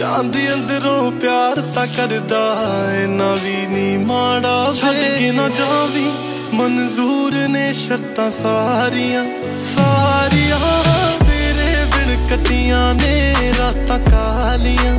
ਚਾਂਦੀ ਅੰਦਰੋਂ ਪਿਆਰ ਤਾਂ ਕਰਦਾ ਨਾ ਵੀ ਨੀ ਮਾੜਾ ਛੱਡ ਕੇ ਨਾ ਜਾਵੀ। ਮਨਜ਼ੂਰ ਨੇ ਸ਼ਰਤਾਂ ਸਾਰੀਆਂ ਸਾਰੀਆਂ ਤੇਰੇ ਬਿਨ ਕਟੀਆਂ ਨੇ, ਰਾਤਾਂ ਕਾਲੀਆਂ।